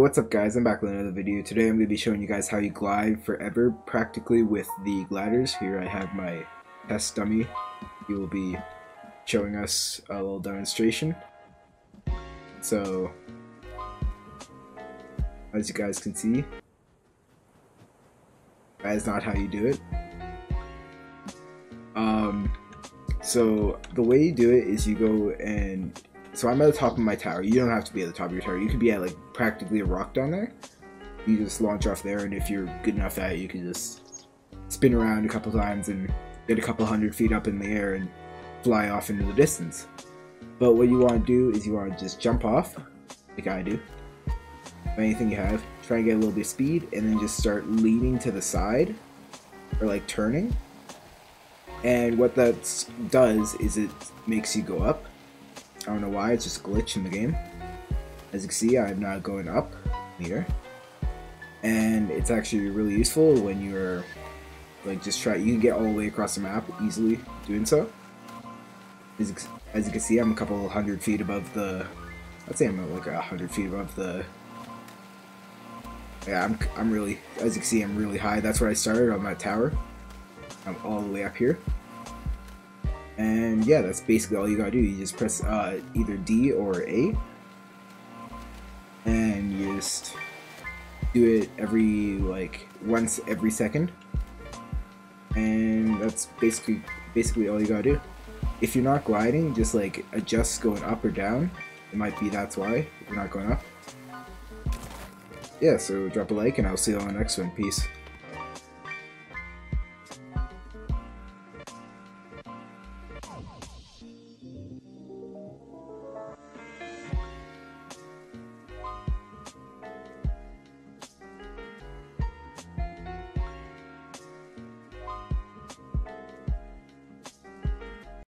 What's up guys? I'm back with another video. Today I'm going to be showing you guys how you glide forever practically with the gliders. Here I have my test dummy. He will be showing us a little demonstration. So, as you guys can see, that is not how you do it. Um, so the way you do it is you go and so I'm at the top of my tower. You don't have to be at the top of your tower. You could be at like practically a rock down there. You just launch off there, and if you're good enough at it, you can just spin around a couple times and get a couple hundred feet up in the air and fly off into the distance. But what you want to do is you want to just jump off, like I do. Anything you have, try and get a little bit of speed, and then just start leaning to the side, or like turning. And what that does is it makes you go up I don't know why, it's just a glitch in the game. As you can see, I'm not going up here. And it's actually really useful when you're like just try you can get all the way across the map easily doing so. As, as you can see, I'm a couple hundred feet above the I'd say I'm like a hundred feet above the yeah, I'm, I'm really, as you can see, I'm really high. That's where I started on my tower. I'm all the way up here. And yeah, that's basically all you gotta do. You just press uh, either D or A. And you just do it every, like, once every second. And that's basically basically all you gotta do. If you're not gliding, just like adjust going up or down. It might be that's why, you're not going up. Yeah, so drop a like and I'll see you on the next one. Peace.